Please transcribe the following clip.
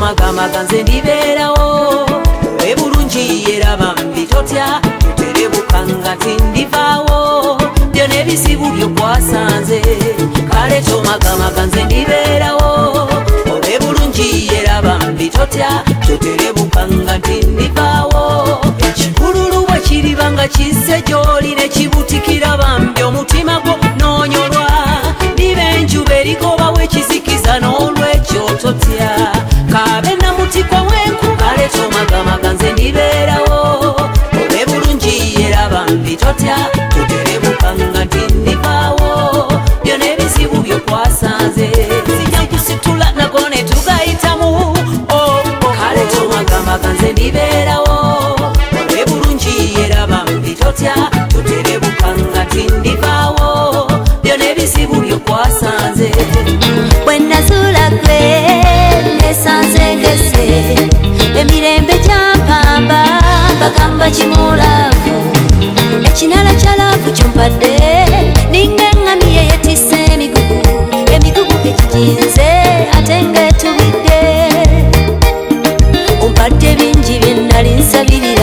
magamba ganze ndiberawo eburungi yerabambi totya tuterebukanga tindivawo byo nebizibu byokwasanze kale kyo magamba ganze ndiberawo eburungi yerabambi totya tuterebukanga tindivawo magamaga nze ndiberawo obe bulungi yerabambi totya akagamba kimulaku ekinala kyalaku kyompadde ninga engamiye yetisa emigugu emigugu gekikinze ate ngaetubidde ompadde bingi byennali nsabirira